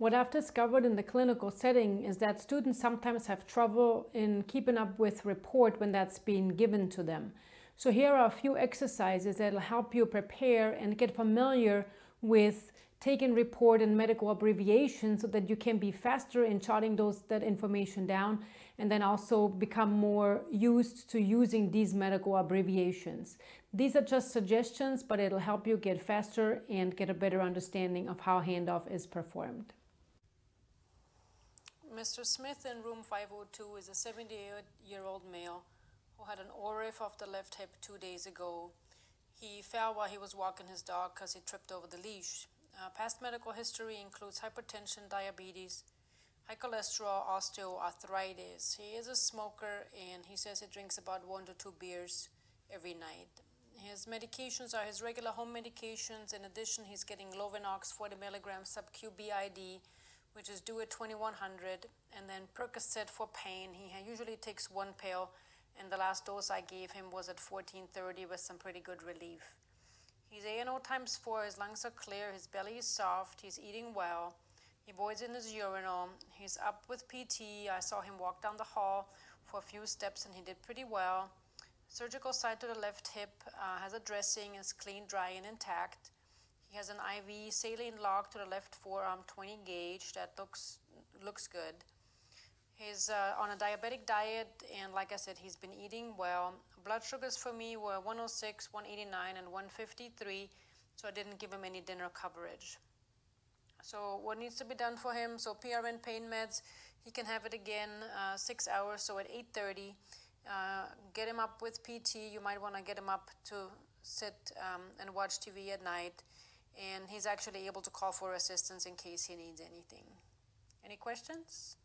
What I've discovered in the clinical setting is that students sometimes have trouble in keeping up with report when that's being given to them. So here are a few exercises that will help you prepare and get familiar with taking report and medical abbreviations so that you can be faster in jotting those that information down and then also become more used to using these medical abbreviations. These are just suggestions, but it'll help you get faster and get a better understanding of how handoff is performed. Mr. Smith in room 502 is a 78 year old male who had an ORIF of the left hip two days ago. He fell while he was walking his dog because he tripped over the leash. Uh, past medical history includes hypertension, diabetes, high cholesterol, osteoarthritis. He is a smoker and he says he drinks about one to two beers every night. His medications are his regular home medications. In addition, he's getting Lovenox 40 milligrams sub-Q BID, which is due at 2100, and then Percocet for pain. He usually takes one pill, and the last dose I gave him was at 1430 with some pretty good relief. He's A&O times 4, his lungs are clear, his belly is soft, he's eating well, he voids in his urinal, he's up with PT. I saw him walk down the hall for a few steps and he did pretty well. Surgical side to the left hip uh, has a dressing, is clean, dry, and intact. He has an IV saline lock to the left forearm, 20 gauge. That looks looks good. He's uh, on a diabetic diet, and like I said, he's been eating well. Blood sugars for me were 106, 189, and 153, so I didn't give him any dinner coverage. So what needs to be done for him? So PRN pain meds, he can have it again uh, six hours, so at 8:30. Uh, get him up with PT. You might want to get him up to sit um, and watch TV at night. And he's actually able to call for assistance in case he needs anything. Any questions?